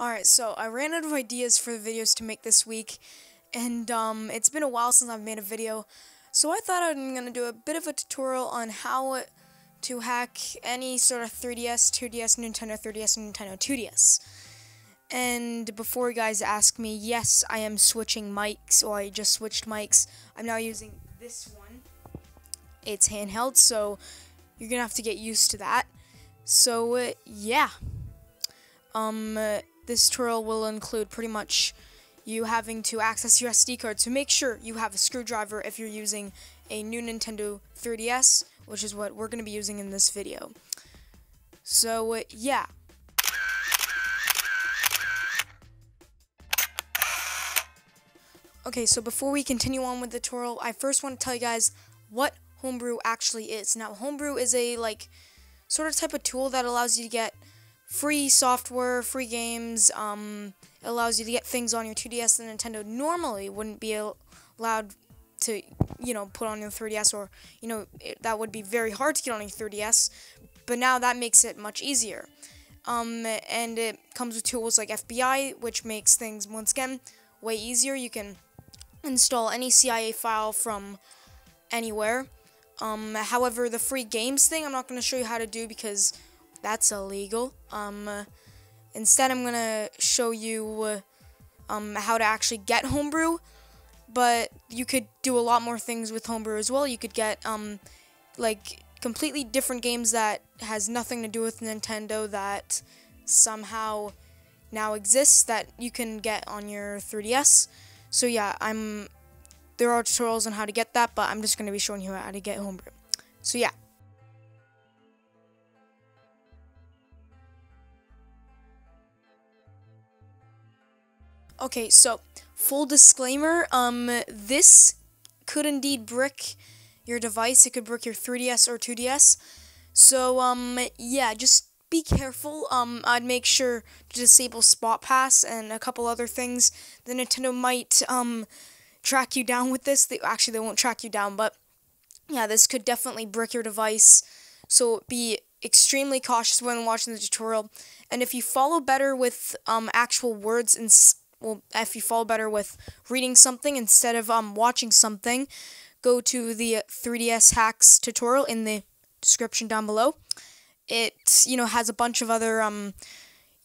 Alright, so I ran out of ideas for the videos to make this week, and um, it's been a while since I've made a video, so I thought I'm going to do a bit of a tutorial on how to hack any sort of 3DS, 2DS, Nintendo 3DS, and Nintendo 2DS. And before you guys ask me, yes, I am switching mics, or I just switched mics. I'm now using this one. It's handheld, so you're going to have to get used to that. So, uh, yeah. Um, uh, this tutorial will include pretty much you having to access your SD card to make sure you have a screwdriver if you're using a new Nintendo 3DS, which is what we're going to be using in this video. So, uh, yeah. Okay, so before we continue on with the tutorial, I first want to tell you guys what Homebrew actually is. Now, Homebrew is a, like, sort of type of tool that allows you to get free software, free games. Um, allows you to get things on your 2DS that Nintendo normally wouldn't be allowed to, you know, put on your 3DS or, you know, it, that would be very hard to get on your 3DS. But now that makes it much easier. Um, and it comes with tools like FBI, which makes things, once again, way easier. You can install any CIA file from anywhere. Um, however, the free games thing, I'm not going to show you how to do because that's illegal. Um, instead, I'm gonna show you um, how to actually get homebrew. But you could do a lot more things with homebrew as well. You could get um, like completely different games that has nothing to do with Nintendo that somehow now exists that you can get on your 3DS. So yeah, I'm there are tutorials on how to get that, but I'm just going to be showing you how to get homebrew. So yeah. Okay, so full disclaimer, um, this could indeed brick your device. It could brick your 3DS or 2DS. So, um, yeah, just be careful. Um, I'd make sure to disable Spot Pass and a couple other things. The Nintendo might, um, track you down with this. They, actually, they won't track you down, but yeah, this could definitely brick your device. So be extremely cautious when watching the tutorial. And if you follow better with um, actual words and well, if you fall better with reading something instead of um, watching something, go to the 3DS hacks tutorial in the description down below. It you know has a bunch of other um,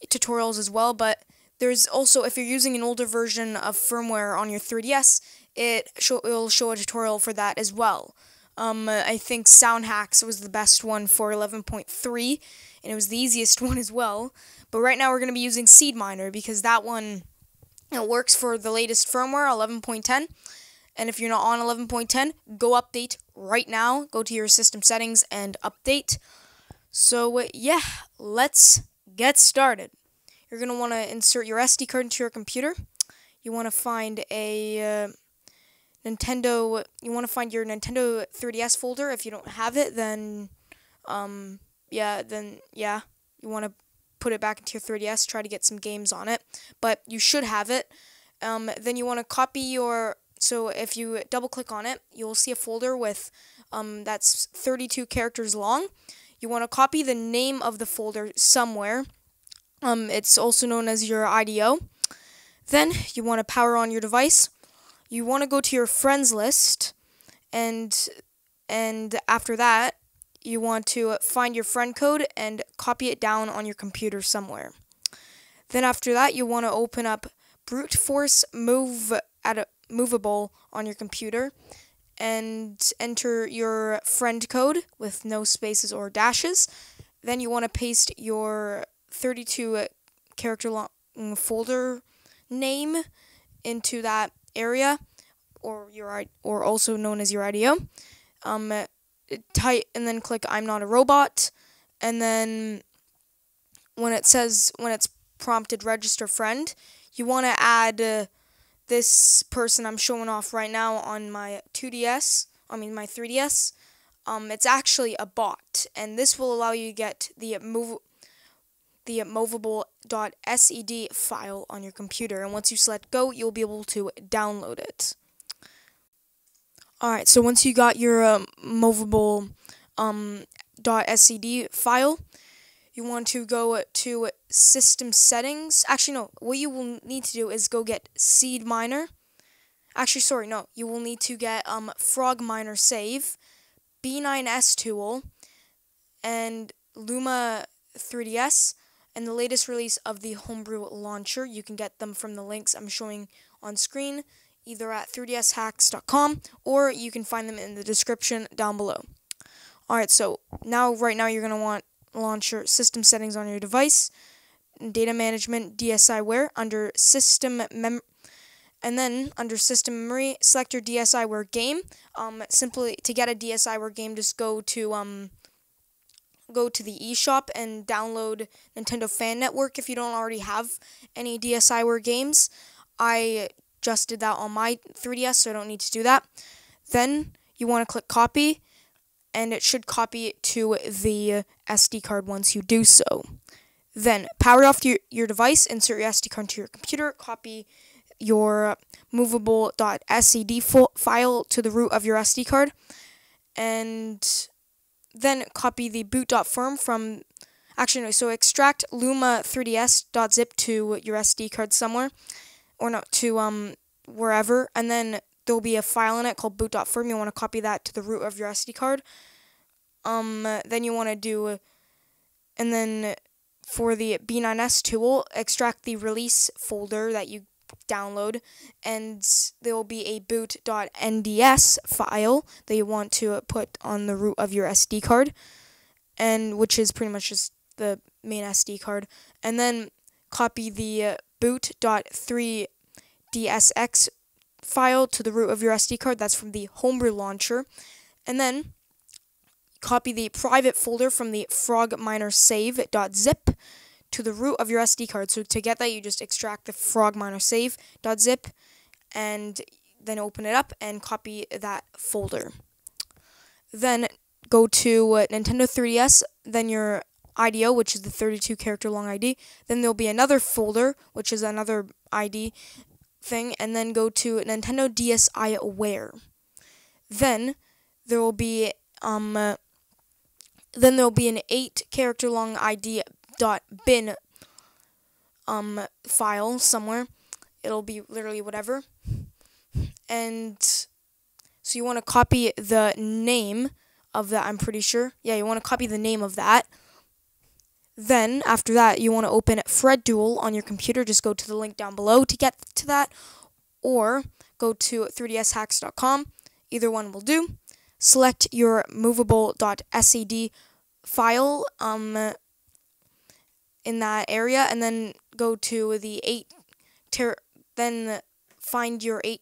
tutorials as well, but there's also if you're using an older version of firmware on your 3DS, it show, will show a tutorial for that as well. Um, I think Soundhax was the best one for 11.3, and it was the easiest one as well. But right now we're going to be using Seed Miner because that one it works for the latest firmware, 11.10. And if you're not on 11.10, go update right now. Go to your system settings and update. So, uh, yeah, let's get started. You're going to want to insert your SD card into your computer. You want to find a uh, Nintendo, you want to find your Nintendo 3DS folder. If you don't have it, then, um, yeah, then, yeah, you want to put it back into your 3DS, try to get some games on it, but you should have it. Um, then you want to copy your, so if you double click on it, you'll see a folder with, um, that's 32 characters long. You want to copy the name of the folder somewhere. Um, it's also known as your ID0. Then you want to power on your device. You want to go to your friends list, and and after that, you want to find your friend code and copy it down on your computer somewhere. Then after that, you want to open up brute force move at a movable on your computer and enter your friend code with no spaces or dashes. Then you want to paste your 32 character long folder name into that area or your or also known as your ID0. Um, type and then click I'm not a robot. And then when it says when it's prompted register friend you want to add uh, this person I'm showing off right now on my 2DS I mean my 3DS um, it's actually a bot and this will allow you to get the move the movable.sed file on your computer. And once you select go you'll be able to download it Alright, so once you got your um, movable um, .scd file, you want to go to system settings. Actually, no. What you will need to do is go get Seed Miner. Actually, sorry, no. You will need to get um Frog Miner Save, B9S Tool, and Luma 3DS, and the latest release of the Homebrew Launcher. You can get them from the links I'm showing on screen, either at 3dshacks.com or you can find them in the description down below. Alright, so now, right now, you're going to want launch your system settings on your device, data management, DSiWare, under system mem and then under system memory, select your DSiWare game. Um, simply to get a DSiWare game, just go to um, go to the eShop and download Nintendo Fan Network if you don't already have any DSiWare games. I just did that on my 3DS, so I don't need to do that. Then you want to click copy and it should copy it to the SD card once you do so. Then power off your, your device, insert your SD card to your computer, copy your movable.sed file to the root of your SD card, and then copy the boot.firm from actually no, so extract luma 3ds.zip to your SD card somewhere, or not to um wherever, and then there'll be a file in it called boot.firm. You want to copy that to the root of your SD card. Um, then you want to do, and then for the B9S tool, extract the release folder that you download, and there will be a boot.nds file that you want to put on the root of your SD card, and which is pretty much just the main SD card, and then copy the boot.3dsx file to the root of your SD card. That's from the Homebrew launcher. And then copy the private folder from the frogminersave.zip to the root of your SD card. So to get that, you just extract the frogminersave.zip and then open it up and copy that folder. Then go to Nintendo 3DS, then your ID0, which is the 32 character long ID. Then there'll be another folder, which is another ID thing, and then go to Nintendo DSiWare. Then there will be um then there'll be an eight character long ID dot bin um file somewhere. It'll be literally whatever. And so you want to copy the name of that, I'm pretty sure. Yeah, you want to copy the name of that. Then, after that, you want to open Fredtool on your computer. Just go to the link down below to get to that, or go to 3dshacks.com. Either one will do. Select your movable.sed file um, in that area, and then go to the eight. Ter- then find your eight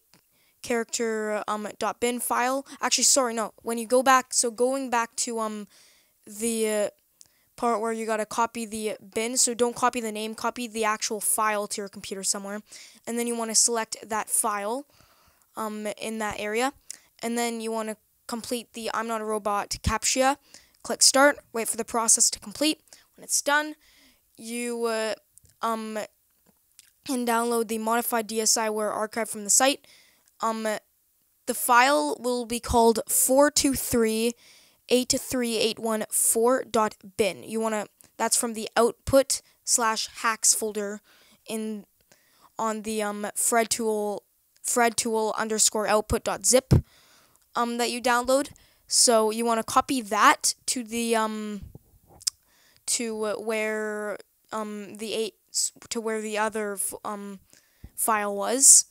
character um bin file. Actually, sorry, no. When you go back, so going back to um the uh, part where you gotta copy the bin. So don't copy the name, copy the actual file to your computer somewhere, and then you want to select that file, um, in that area, and then you want to complete the I'm not a robot captcha. Click start. Wait for the process to complete. When it's done, you uh, um can download the modified DSiWare archive from the site. Um, the file will be called 423 83814.bin. You want to that's from the output slash hacks folder in on the um Fred tool Fred tool underscore output dot zip um that you download. So you want to copy that to the um to where um the eight to where the other um file was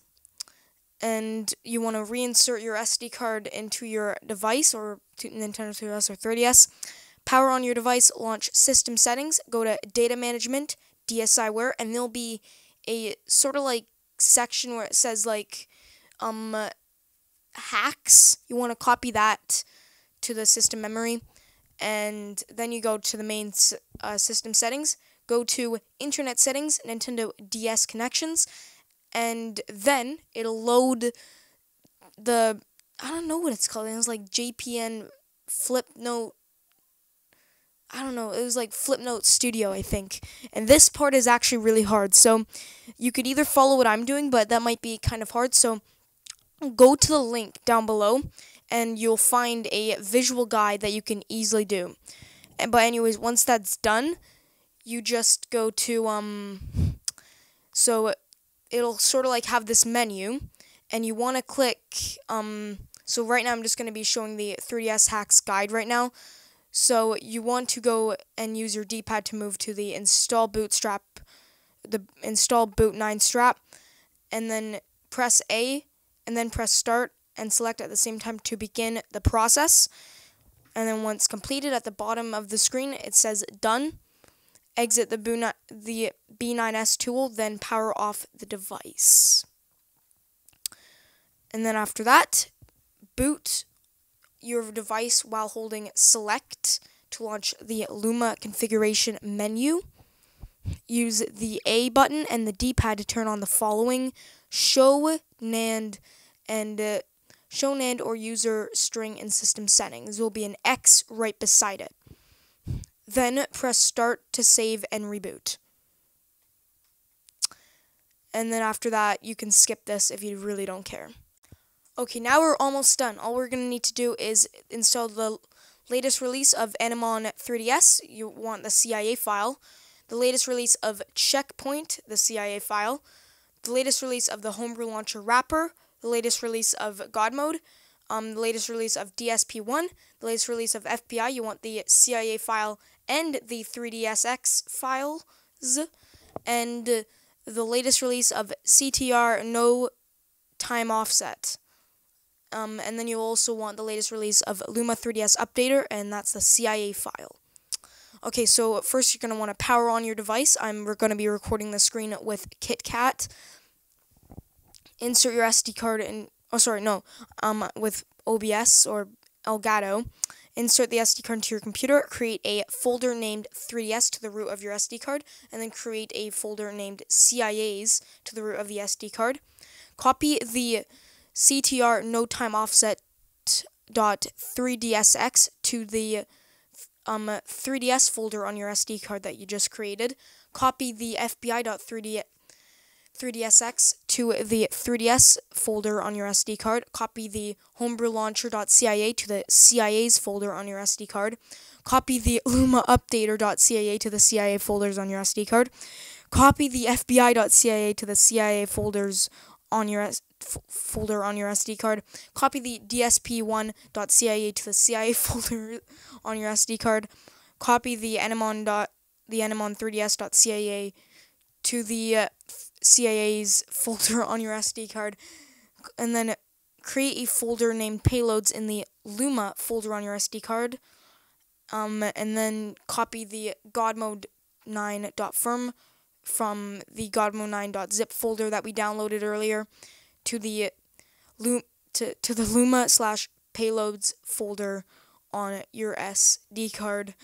and you want to reinsert your SD card into your device or Nintendo 3DS or 3DS. Power on your device, launch system settings, go to data management, DSiWare, and there'll be a sort of like section where it says like um hacks. You want to copy that to the system memory, and then you go to the main uh, system settings. Go to internet settings, Nintendo DS connections, and then it'll load the I don't know what it's called. It was like JPN Flipnote. I don't know. It was like Flipnote Studio, I think. And this part is actually really hard. So you could either follow what I'm doing, but that might be kind of hard. So go to the link down below and you'll find a visual guide that you can easily do. And but anyways, once that's done, you just go to um so it'll sort of like have this menu and you want to click um so right now I'm just going to be showing the 3ds hacks guide right now. So you want to go and use your d-pad to move to the install bootstrap the install boot 9 strap and then press A and then press start and select at the same time to begin the process. And then once completed at the bottom of the screen it says done exit the, the B9S tool, then power off the device. And then after that, boot your device while holding select to launch the Luma configuration menu. Use the A button and the D-pad to turn on the following show NAND and uh, show NAND or user string in system settings. There will be an X right beside it. Then press start to save and reboot. And then after that, you can skip this if you really don't care. Okay, now we're almost done. All we're going to need to do is install the latest release of Anemon 3DS. You want the CIA file. The latest release of Checkpoint, the CIA file. The latest release of the Homebrew Launcher wrapper. The latest release of God Mode. Um, the latest release of DSP1. The latest release of FBI. You want the CIA file and the 3DSX files, and the latest release of CTR No Time Offset. Um, and then you also want the latest release of Luma 3DS Updater, and that's the CIA file. Okay, so first you're going to want to power on your device. I'm going to be recording the screen with KitKat. Insert your SD card in, oh sorry, no, um, with OBS or Elgato. Insert the SD card into your computer, create a folder named 3DS to the root of your SD card, and then create a folder named CIAs to the root of the SD card. Copy the CTR no time offset dot 3dsx to the um, 3ds folder on your SD card that you just created. Copy the fbi.3d 3DSX to the 3DS folder on your SD card. Copy the homebrewlauncher.cia to the CIA's folder on your SD card. Copy the lumaupdater.cia to the CIA folders on your SD card. Copy the FBI.cia to the CIA folders on your S- folder on your SD card. Copy the DSP1.cia to the CIA folder on your SD card. Copy the Anemon. the Anemon 3ds.cia to the uh, CIA's folder on your SD card, and then create a folder named payloads in the Luma folder on your SD card, um, and then copy the godmode9.firm from the godmode9.zip folder that we downloaded earlier to the Lum- to, to the Luma slash payloads folder on your SD card,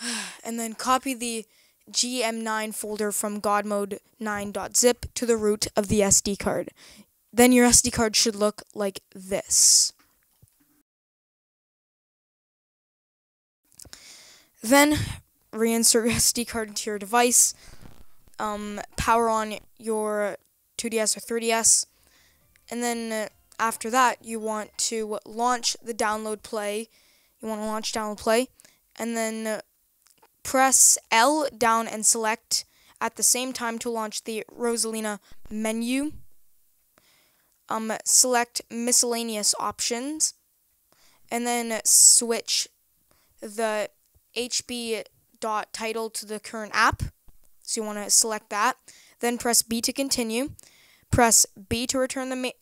and then copy the GM9 folder from godmode9.zip to the root of the SD card. Then your SD card should look like this. Then reinsert your SD card into your device. Um, power on your 2DS or 3DS. And then uh, after that, you want to launch the download play. You want to launch download play. And then uh, Press L down and select at the same time to launch the Rosalina menu. Um, select miscellaneous options and then switch the HB dot title to the current app. So you want to select that. Then press B to continue. Press B to return the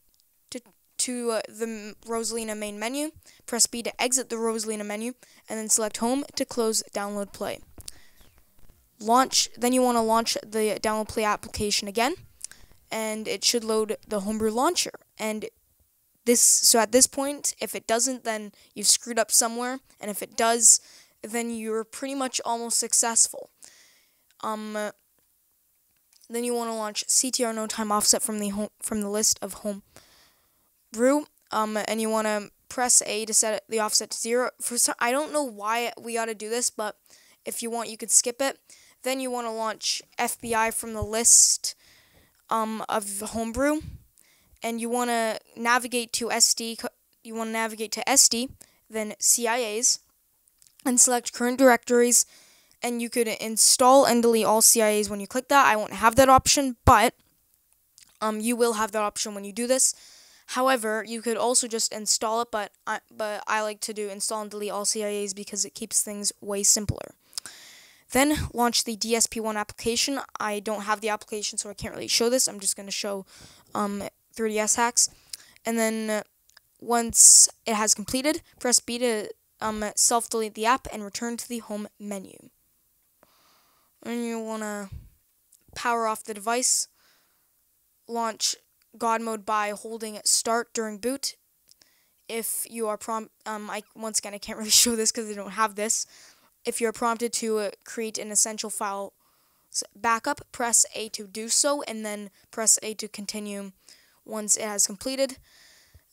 to, to uh, the Rosalina main menu. Press B to exit the Rosalina menu, and then select Home to close Download Play launch then you want to launch the download play application again and it should load the homebrew launcher. And this so at this point if it doesn't then you've screwed up somewhere and if it does then you're pretty much almost successful. Um then you want to launch CTR no time offset from the home from the list of home brew um and you want to press A to set the offset to 0 for I don't know why we got to do this but if you want you could skip it then you want to launch FBI from the list um, of Homebrew, and you want to navigate to SD. You want to navigate to SD, then CIAs, and select current directories, and you could install and delete all CIAs when you click that. I won't have that option, but um, you will have that option when you do this. However, you could also just install it, but I, but I like to do install and delete all CIAs because it keeps things way simpler. Then launch the DSP1 application. I don't have the application, so I can't really show this. I'm just going to show um, 3DS hacks. And then uh, once it has completed, press B to um, self-delete the app and return to the home menu. And you want to power off the device, launch God mode by holding start during boot. If you are prompt, um, I once again I can't really show this because I don't have this. If you're prompted to uh, create an essential file backup, press A to do so, and then press A to continue once it has completed.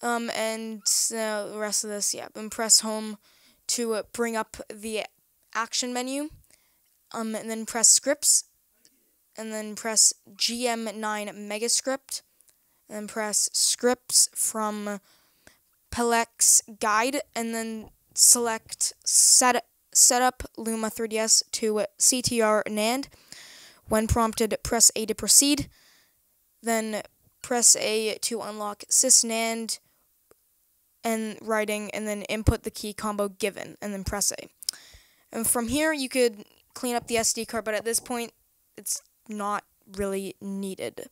Um, and uh, the rest of this, yeah, and press home to uh, bring up the action menu. Um, and then press scripts, and then press GM9 Megascript, and then press scripts from Plailect Guide, and then select set setup Luma 3DS to CTR NAND. When prompted, press A to proceed. Then press A to unlock sysnand and writing, and then input the key combo given, and then press A. And from here, you could clean up the SD card, but at this point, it's not really needed.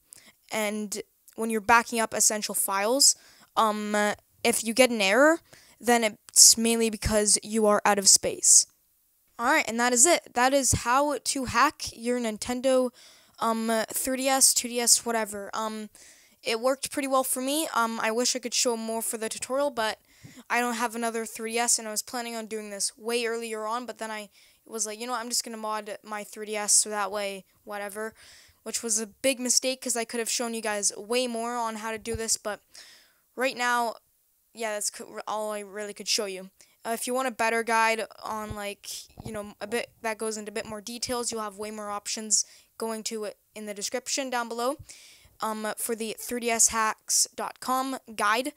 And when you're backing up essential files, um, if you get an error, then it's mainly because you are out of space. Alright, and that is it. That is how to hack your Nintendo um 3DS, 2DS, whatever. Um it worked pretty well for me. Um I wish I could show more for the tutorial, but I don't have another 3DS and I was planning on doing this way earlier on, but then I was like, you know, what, I'm just going to mod my 3DS so that way whatever, which was a big mistake cuz I could have shown you guys way more on how to do this, but right now yeah, that's all I really could show you. Uh, if you want a better guide on like you know a bit that goes into a bit more details, you'll have way more options going to it in the description down below. Um, for the 3dshacks.com guide,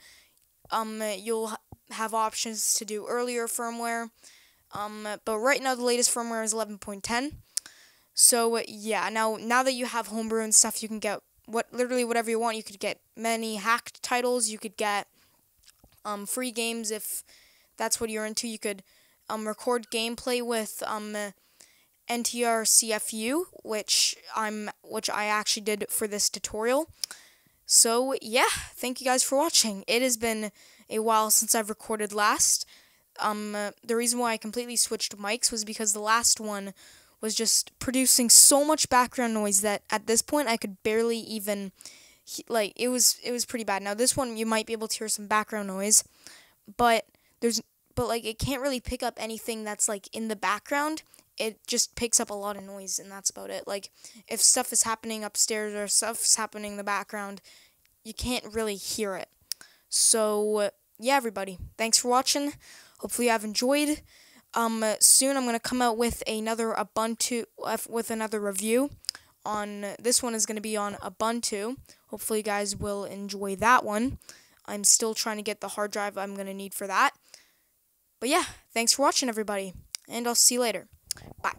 um, you'll have options to do earlier firmware. Um, but right now the latest firmware is 11.10. So yeah, now now that you have homebrew and stuff, you can get what literally whatever you want. You could get many hacked titles. You could get um, free games if that's what you're into, you could um, record gameplay with um, NTRCFW, which I'm which I actually did for this tutorial. So yeah, thank you guys for watching. It has been a while since I've recorded last. Um, the reason why I completely switched mics was because the last one was just producing so much background noise that at this point I could barely even like it was it was pretty bad. Now this one you might be able to hear some background noise, but there's but like it can't really pick up anything that's like in the background. It just picks up a lot of noise and that's about it. Like if stuff is happening upstairs or stuff's happening in the background, you can't really hear it. So yeah, everybody, thanks for watching. Hopefully you have enjoyed. Um, soon I'm gonna come out with another Ubuntu with another review on this one is gonna be on Ubuntu. Hopefully you guys will enjoy that one. I'm still trying to get the hard drive I'm going to need for that. But yeah, thanks for watching, everybody, and I'll see you later. Bye.